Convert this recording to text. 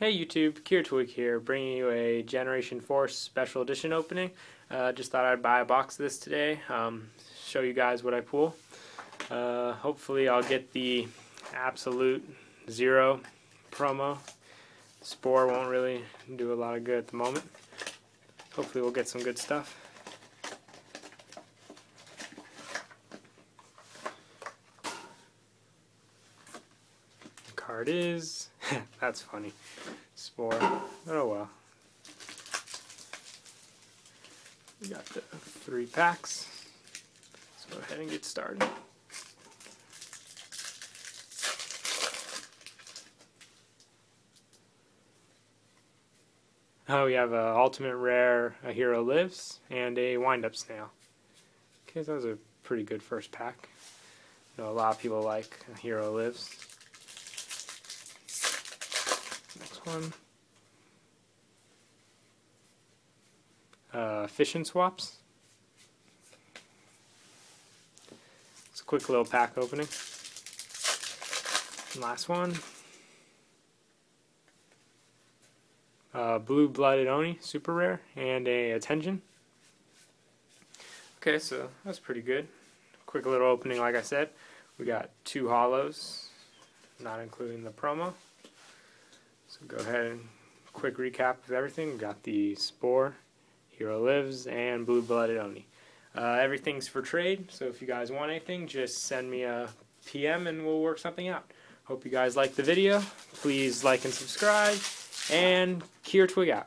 Hey YouTube, Kiratwig here, bringing you a Generation Force Special Edition opening. Uh, just thought I'd buy a box of this today, um, show you guys what I pull. Uh, hopefully I'll get the Absolute Zero promo. Spore won't really do a lot of good at the moment. Hopefully we'll get some good stuff. Card is. That's funny. Spore. Oh well. We got the three packs. Let's go ahead and get started. Oh, we have a ultimate rare, a hero lives, and a wind-up snail. Okay, that was a pretty good first pack. I know a lot of people like a hero lives. One. Uh, fission swaps. It's a quick little pack opening. And last one. Uh, blue blooded oni, super rare, and a attention. Okay, so that's pretty good. Quick little opening, like I said. We got two holos, not including the promo. So go ahead and quick recap of everything. We've got the Spore, Hero Lives, and Blue Blooded Oni. Uh, everything's for trade, so if you guys want anything, just send me a PM and we'll work something out. Hope you guys liked the video. Please like and subscribe, and Kiratwig out.